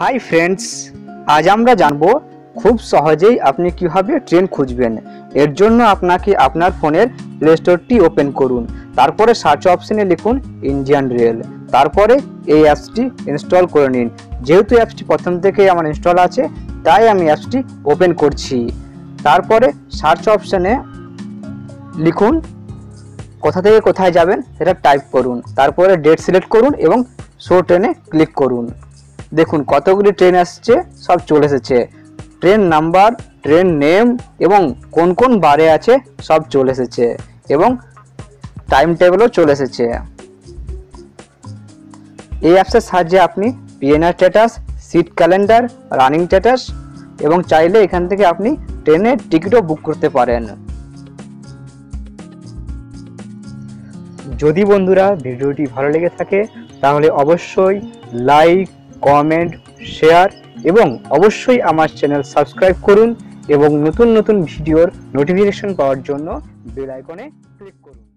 Hi friends আজ আমরা জানব খুব সহজেই আপনি কীভাবে ট্রেন খুঁজবেন। এর জন্য আপনাকে আপনার ফোনের প্লে স্টোরটি ওপেন করুন। তারপরে সার্চ অপশনে লিখুন ইন্ডিয়ান রেল তারপরে এই অ্যাপসটি ইনস্টল করে নিন। যেহেতু অ্যাপসটি প্রথম থেকেই আমার ইনস্টল আছে, তাই আমি অ্যাপসটি ওপেন করছি। তারপরে সার্চ অপশনে লিখুন কোথা থেকে কোথায় যাবেন, সেটা টাইপ করুন। তারপরে ডেট সিলেক্ট করুন এবং শো ট্রেনে ক্লিক করুন। দেখুন কতগুলি ট্রেন আসছে, সব চলে এসেছে। ট্রেন নাম্বার ট্রেন নেম এবং কোন কোন বারে আছে, সব চলে এসেছে এবং টাইম টেবিলও চলে এসেছে। এই অ্যাপসের সাহায্যে আপনি PNR status seat calendar running status এবং চাইলে এখান থেকে আপনি ট্রেনের টিকিটও বুক করতে পারেন। যদি বন্ধুরা ভিডিওটি ভালো লেগে থাকে, তাহলে অবশ্যই লাইক কমেন্ট শেয়ার এবং অবশ্যই আমার চ্যানেল সাবস্ক্রাইব করুন এবং নতুন নতুন ভিডিওর নোটিফিকেশন পাওয়ার জন্য বেল আইকনে ক্লিক করুন।